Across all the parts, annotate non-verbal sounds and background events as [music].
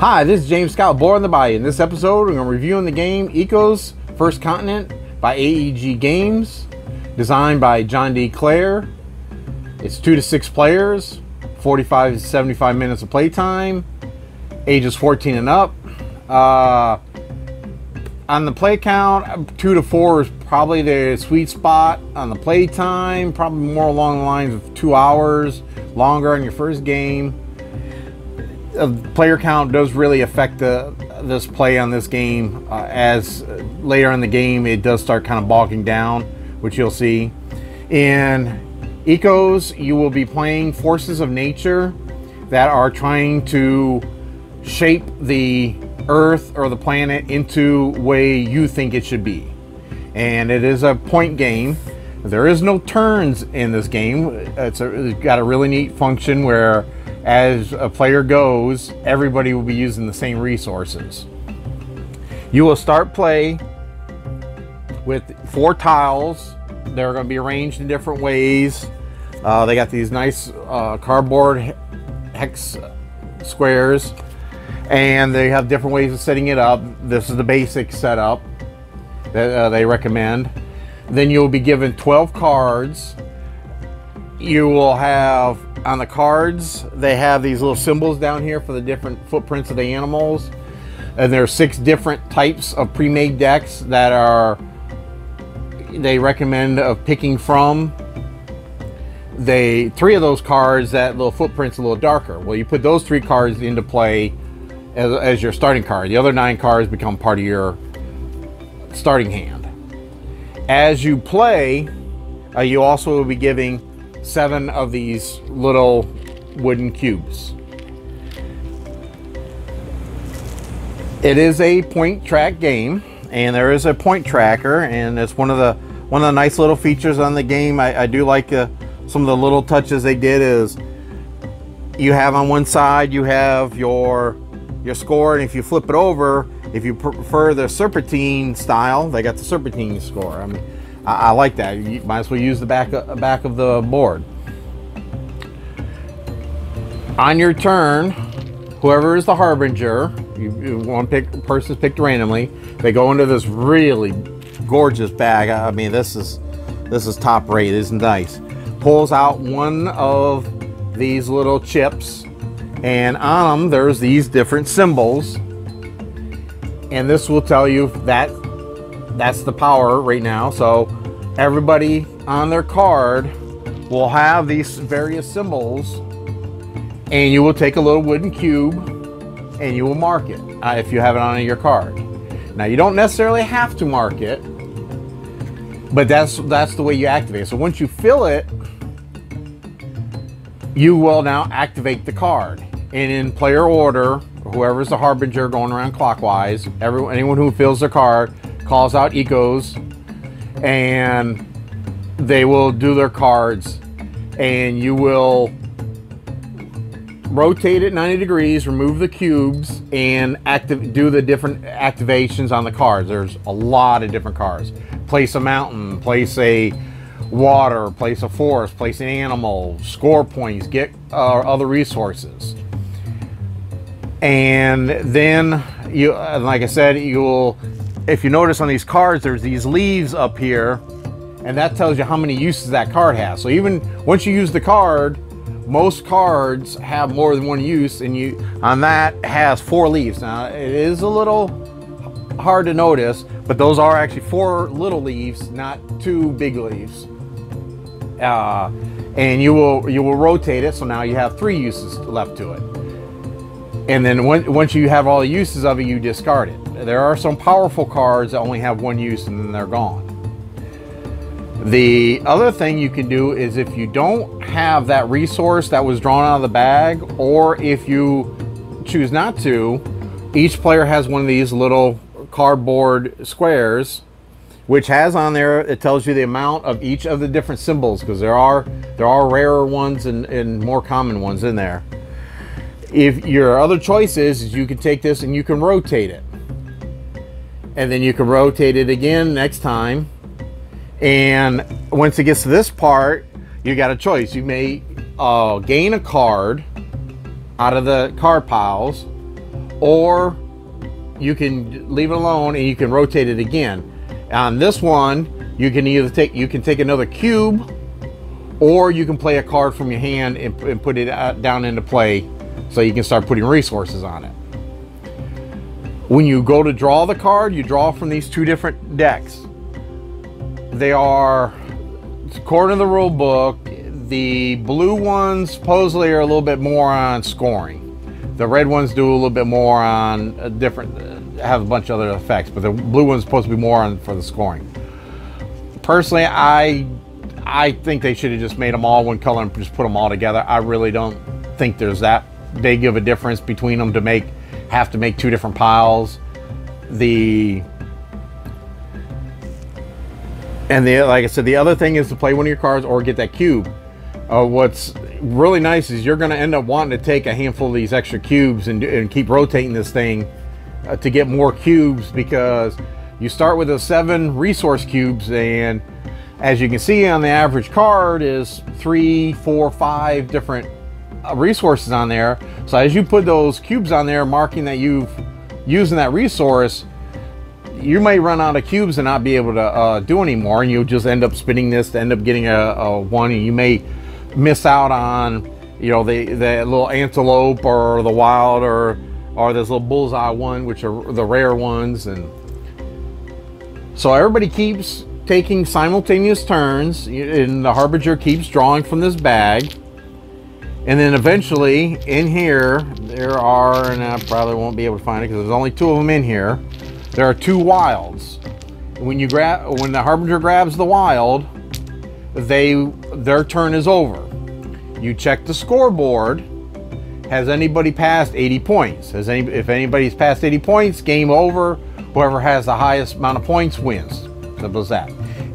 Hi, this is James Scott, Board on the Bayou. In this episode, we're going to review the game Ecos First Continent by AEG Games, designed by John D. Clair. It's two to six players, 45 to 75 minutes of playtime, ages 14 and up. Uh, on the play count, two to four is probably the sweet spot. On the play time, probably more along the lines of two hours, longer on your first game player count does really affect the this play on this game. Uh, as later in the game it does start kind of bogging down which you'll see. In ecos you will be playing forces of nature that are trying to shape the earth or the planet into way you think it should be. And it is a point game. There is no turns in this game. It's, a, it's got a really neat function where as a player goes, everybody will be using the same resources. You will start play with four tiles. They're going to be arranged in different ways. Uh, they got these nice uh, cardboard hex squares and they have different ways of setting it up. This is the basic setup that uh, they recommend. Then you'll be given 12 cards. You will have on the cards, they have these little symbols down here for the different footprints of the animals. And there are six different types of pre-made decks that are they recommend of picking from. They three of those cards that little footprints a little darker. Well, you put those three cards into play as, as your starting card. The other nine cards become part of your starting hand. As you play, uh, you also will be giving seven of these little wooden cubes. It is a point track game, and there is a point tracker, and it's one of the one of the nice little features on the game. I, I do like uh, some of the little touches they did. Is you have on one side you have your your score, and if you flip it over, if you prefer the serpentine style, they got the serpentine score. I mean, I, I like that. You might as well use the back uh, back of the board. On your turn, whoever is the harbinger, you, you one pick person's picked randomly. They go into this really gorgeous bag. I mean, this is this is top rate. This is nice. Pulls out one of these little chips, and on them there's these different symbols, and this will tell you that that's the power right now. So everybody on their card will have these various symbols and you will take a little wooden cube and you will mark it uh, if you have it on your card. Now you don't necessarily have to mark it, but that's that's the way you activate. So once you fill it, you will now activate the card. And in player order, whoever's the harbinger going around clockwise, everyone anyone who fills their card calls out ecos and they will do their cards and you will rotate it 90 degrees, remove the cubes, and active, do the different activations on the cards. There's a lot of different cards. Place a mountain, place a water, place a forest, place an animal, score points, get uh, other resources. And then you, like I said, you'll if you notice on these cards, there's these leaves up here, and that tells you how many uses that card has. So even once you use the card, most cards have more than one use, and you on that has four leaves. Now it is a little hard to notice, but those are actually four little leaves, not two big leaves. Uh, and you will you will rotate it, so now you have three uses left to it. And then when, once you have all the uses of it, you discard it. There are some powerful cards that only have one use and then they're gone. The other thing you can do is if you don't have that resource that was drawn out of the bag, or if you choose not to, each player has one of these little cardboard squares which has on there it tells you the amount of each of the different symbols because there are there are rarer ones and, and more common ones in there if your other choice is, is you can take this and you can rotate it and then you can rotate it again next time. And once it gets to this part, you got a choice. You may uh, gain a card out of the card piles, or you can leave it alone and you can rotate it again. On this one, you can either take you can take another cube, or you can play a card from your hand and, and put it uh, down into play, so you can start putting resources on it. When you go to draw the card, you draw from these two different decks. They are, according to the rule book, the blue ones supposedly are a little bit more on scoring. The red ones do a little bit more on a different, uh, have a bunch of other effects, but the blue one's supposed to be more on for the scoring. Personally, I I think they should have just made them all one color and just put them all together. I really don't think there's that big of a difference between them to make have to make two different piles. The and the like I said, the other thing is to play one of your cards or get that cube. Uh, what's really nice is you're going to end up wanting to take a handful of these extra cubes and, and keep rotating this thing uh, to get more cubes because you start with a seven resource cubes and as you can see on the average card is three, four, five different resources on there. So as you put those cubes on there, marking that you've using that resource, you might run out of cubes and not be able to uh, do anymore, and you'll just end up spinning this to end up getting a, a one, and you may miss out on you know the the little antelope or the wild or or this little bullseye one which are the rare ones. And so everybody keeps taking simultaneous turns. And the harbinger keeps drawing from this bag and then eventually in here there are and i probably won't be able to find it because there's only two of them in here there are two wilds when you grab when the harbinger grabs the wild they their turn is over. You check the scoreboard. Has anybody passed 80 points? Has any if anybody's passed 80 points, game over. Whoever has the highest amount of points wins. Simple as that.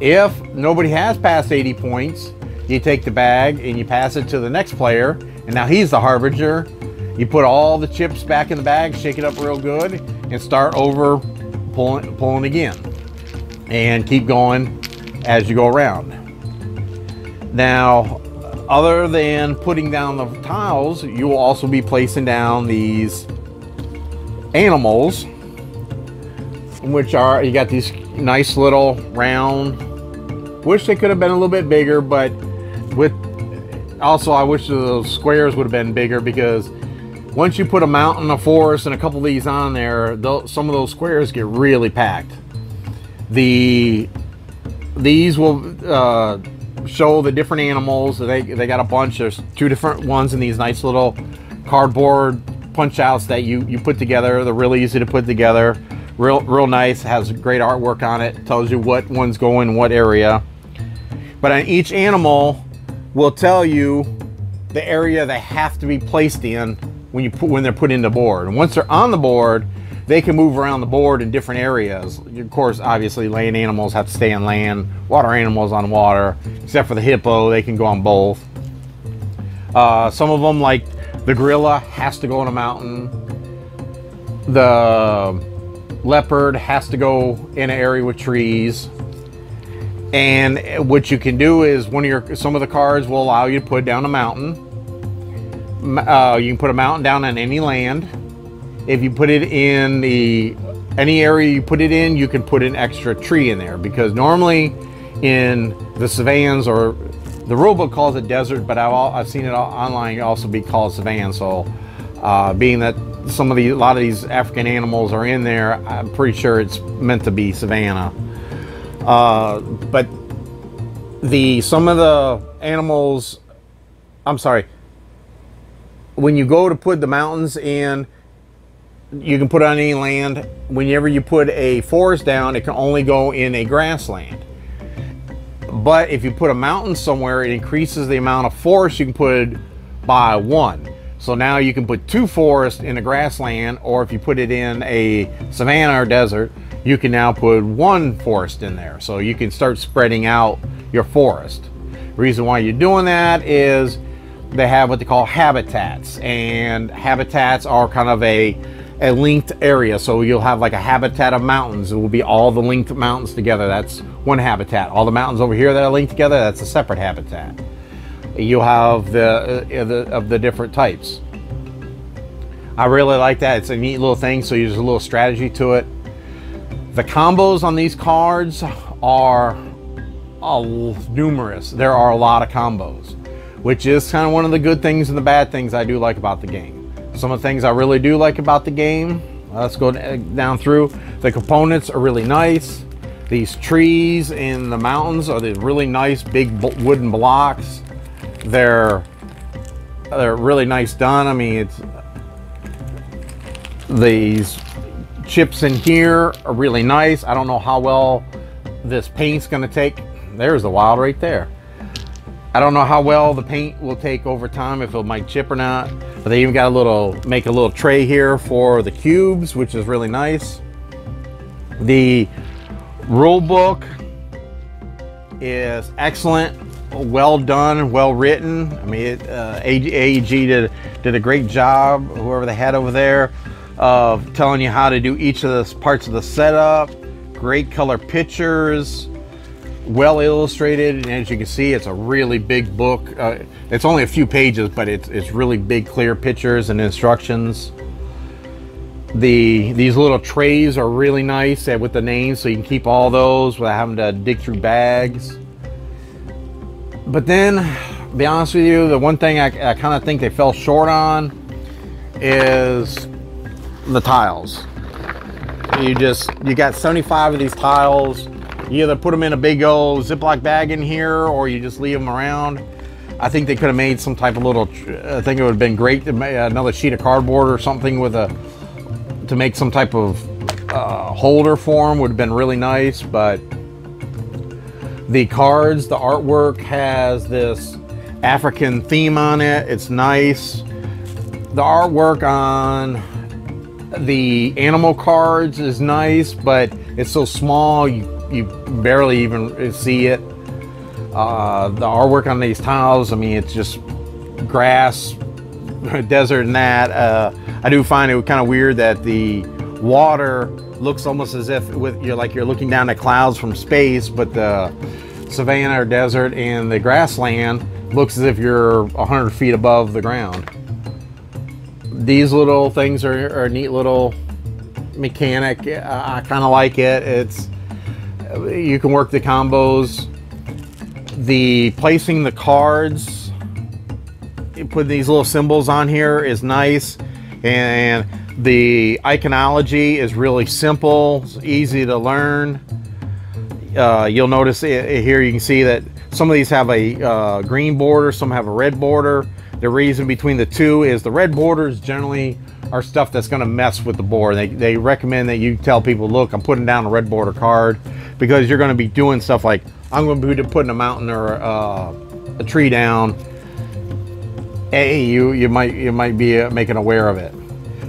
If nobody has passed 80 points, you take the bag and you pass it to the next player, and now he's the harbinger. You put all the chips back in the bag, shake it up real good, and start over pulling pulling again. And keep going as you go around. Now, other than putting down the tiles, you will also be placing down these animals, which are, you got these nice little round, wish they could have been a little bit bigger, but with, also I wish those squares would have been bigger because once you put a mountain, a forest, and a couple of these on there, some of those squares get really packed. The, these will, uh, show the different animals. They, they got a bunch. There's two different ones in these nice little cardboard punch outs that you, you put together. They're really easy to put together. Real, real nice. Has great artwork on it. Tells you what one's going in what area. But on each animal will tell you the area they have to be placed in when you put when they're put in the board. And once they're on the board, they can move around the board in different areas. Of course, obviously, land animals have to stay on land, water animals on water, except for the hippo, they can go on both. Uh, some of them, like the gorilla, has to go on a mountain. The leopard has to go in an area with trees. And what you can do is one of your some of the cards will allow you to put down a mountain. Uh, you can put a mountain down on any land if you put it in the any area you put it in, you can put an extra tree in there because normally in the savans or the rule book calls it desert, but I've, I've seen it online also be called savan. So, uh, being that some of the a lot of these African animals are in there, I'm pretty sure it's meant to be savanna. Uh, but the some of the animals, I'm sorry, when you go to put the mountains in you can put on any land. Whenever you put a forest down, it can only go in a grassland. But if you put a mountain somewhere, it increases the amount of forest you can put by one. So now you can put two forests in a grassland, or if you put it in a savanna or desert, you can now put one forest in there. So you can start spreading out your forest. Reason why you're doing that is they have what they call habitats, and habitats are kind of a a linked area. So you'll have like a habitat of mountains. It will be all the linked mountains together. That's one habitat. All the mountains over here that are linked together, that's a separate habitat. You'll have the, uh, the of the different types. I really like that. It's a neat little thing, so there's a little strategy to it. The combos on these cards are oh, numerous. There are a lot of combos, which is kind of one of the good things and the bad things I do like about the game. Some of the things I really do like about the game, let's go eh, down through. The components are really nice. These trees in the mountains are the really nice big wooden blocks. They're they're really nice done. I mean, it's these chips in here are really nice. I don't know how well this paint's gonna take. There's the wild right there. I don't know how well the paint will take over time, if it might chip or not. But they even got a little, make a little tray here for the cubes, which is really nice. The rule book is excellent, well done, well written. I mean, it, uh, AEG did, did a great job, whoever they had over there, of telling you how to do each of the parts of the setup. Great color pictures well illustrated and as you can see it's a really big book. Uh, it's only a few pages but it's, it's really big clear pictures and instructions. The these little trays are really nice uh, with the names so you can keep all those without having to dig through bags. But then be honest with you the one thing I, I kind of think they fell short on is the tiles you just you got 75 of these tiles you either put them in a big old Ziploc bag in here or you just leave them around. I think they could have made some type of little, I think it would have been great to make another sheet of cardboard or something with a, to make some type of uh, holder for them would have been really nice, but the cards, the artwork has this African theme on it. It's nice. The artwork on the animal cards is nice, but it's so small you you barely even see it. Uh, the artwork on these tiles, I mean, it's just grass, [laughs] desert, and that. Uh, I do find it kind of weird that the water looks almost as if with you're like you're looking down at clouds from space, but the savanna or desert and the grassland looks as if you're 100 feet above the ground. These little things are, are a neat little mechanic. I kind of like it. It's you can work the combos. The placing the cards, you put these little symbols on here is nice. And the iconology is really simple, it's easy to learn. Uh, you'll notice here you can see that some of these have a uh, green border, some have a red border. The reason between the two is the red borders generally are stuff that's going to mess with the board. They, they recommend that you tell people, look, I'm putting down a red border card because you're going to be doing stuff like I'm going to be putting a mountain or uh, a tree down. Hey, you you might you might be uh, making aware of it.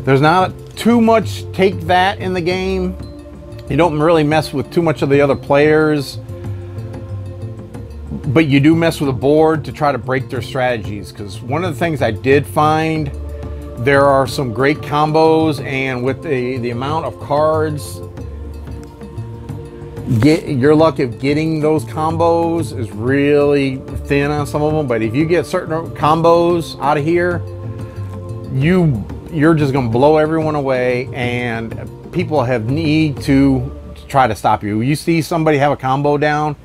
There's not too much take that in the game. You don't really mess with too much of the other players, but you do mess with a board to try to break their strategies. Because one of the things I did find, there are some great combos, and with the the amount of cards get your luck of getting those combos is really thin on some of them but if you get certain combos out of here you you're just going to blow everyone away and people have need to try to stop you you see somebody have a combo down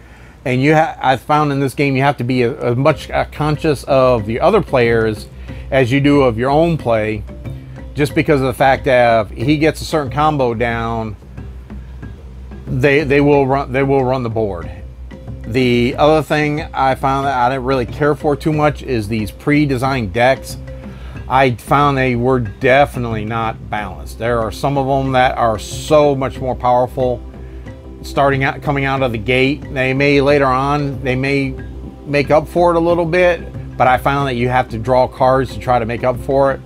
and you i found in this game you have to be as much uh, conscious of the other players as you do of your own play just because of the fact that if he gets a certain combo down they they will run they will run the board. The other thing I found that I didn't really care for too much is these pre-designed decks. I found they were definitely not balanced. There are some of them that are so much more powerful starting out coming out of the gate. They may later on they may make up for it a little bit, but I found that you have to draw cards to try to make up for it.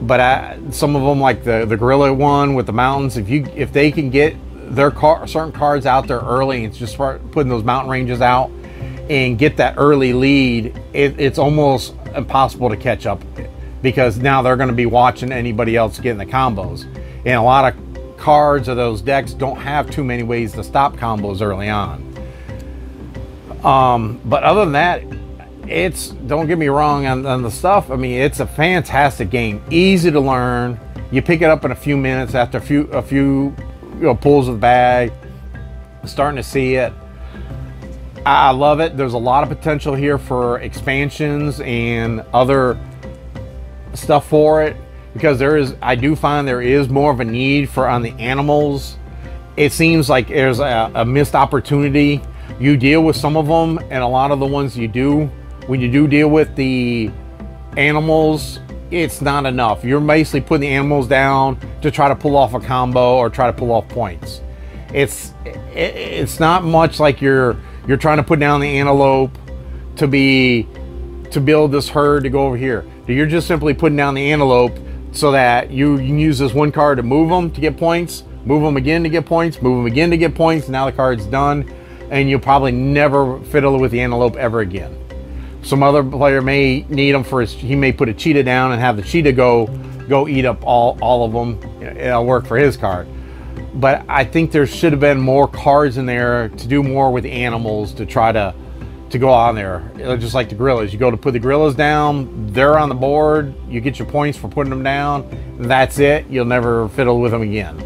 But I, some of them, like the the gorilla one with the mountains, if you if they can get their car, certain cards out there early and just start putting those mountain ranges out and get that early lead, it, it's almost impossible to catch up because now they're going to be watching anybody else getting the combos. And a lot of cards of those decks don't have too many ways to stop combos early on. Um, but other than that, it's don't get me wrong on, on the stuff. I mean, it's a fantastic game, easy to learn. You pick it up in a few minutes after a few a few you know, pulls of the bag, starting to see it. I love it. There's a lot of potential here for expansions and other stuff for it because there is I do find there is more of a need for on the animals. It seems like there's a, a missed opportunity. You deal with some of them, and a lot of the ones you do, when you do deal with the animals, it's not enough. You're basically putting the animals down to try to pull off a combo or try to pull off points. It's it's not much like you're you're trying to put down the antelope to be to build this herd to go over here. You're just simply putting down the antelope so that you, can use this one card to move them to get points, move them again to get points, move them again to get points. Now the card's done, and you'll probably never fiddle with the antelope ever again. Some other player may need them for his. He may put a cheetah down and have the cheetah go go eat up all all of them. It'll work for his card but I think there should have been more cards in there to do more with animals to try to to go on there. Uh, just like the gorillas, you go to put the gorillas down, they're on the board. You get your points for putting them down. That's it. You'll never fiddle with them again.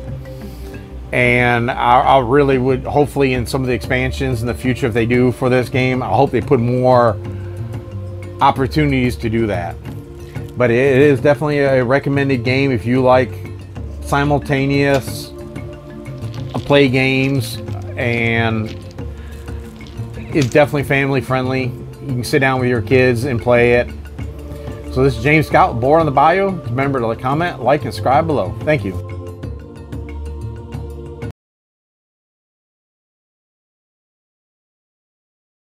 And I, I really would, hopefully, in some of the expansions in the future, if they do for this game, I hope they put more opportunities to do that. But it is definitely a recommended game if you like simultaneous uh, play games and it's definitely family friendly. You can sit down with your kids and play it. So this is James Scott, Board on the Bayou. Remember to comment, like, and subscribe below. Thank you.